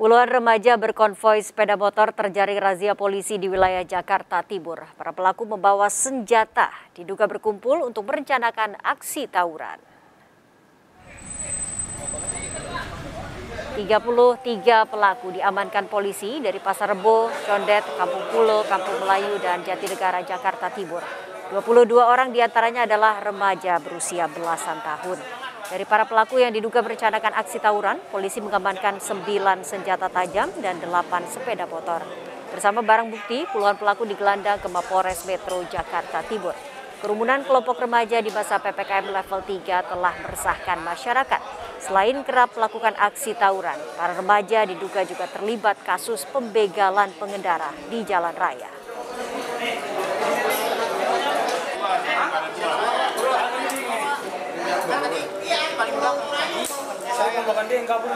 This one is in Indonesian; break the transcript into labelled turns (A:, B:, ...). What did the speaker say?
A: Puluhan remaja berkonvoi sepeda motor terjaring razia polisi di wilayah Jakarta Timur. Para pelaku membawa senjata, diduga berkumpul untuk merencanakan aksi tawuran. 33 pelaku diamankan polisi dari Pasar Rebo, Condet, Kampung Pulo, Kampung Melayu, dan Jatinegara, Jakarta Timur. 22 orang di antaranya adalah remaja berusia belasan tahun. Dari para pelaku yang diduga merencanakan aksi tawuran, polisi mengamankan 9 senjata tajam dan 8 sepeda motor. Bersama barang bukti, puluhan pelaku digelandang ke Mapores Metro Jakarta Timur. Kerumunan kelompok remaja di masa PPKM level 3 telah meresahkan masyarakat. Selain kerap melakukan aksi tawuran, para remaja diduga juga terlibat kasus pembegalan pengendara di jalan raya.
B: Saya yang dia yang kabur.